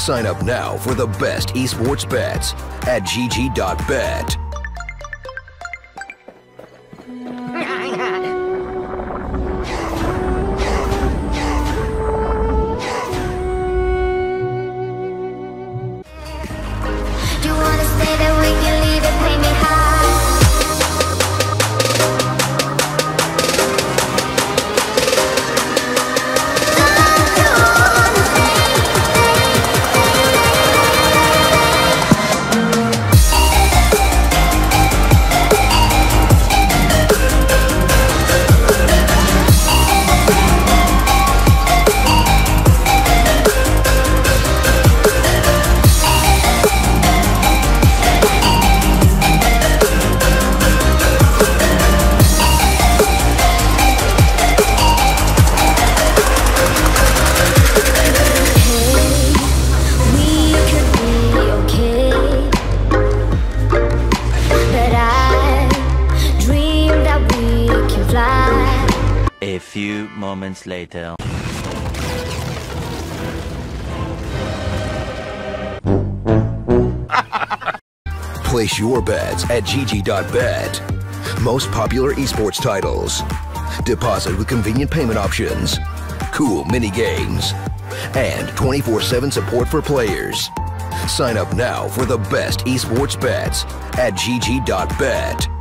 Sign up now for the best esports bets at gg.bet. A few moments later. Place your bets at gg.bet. Most popular esports titles. Deposit with convenient payment options. Cool mini games. And 24 7 support for players. Sign up now for the best esports bets at gg.bet.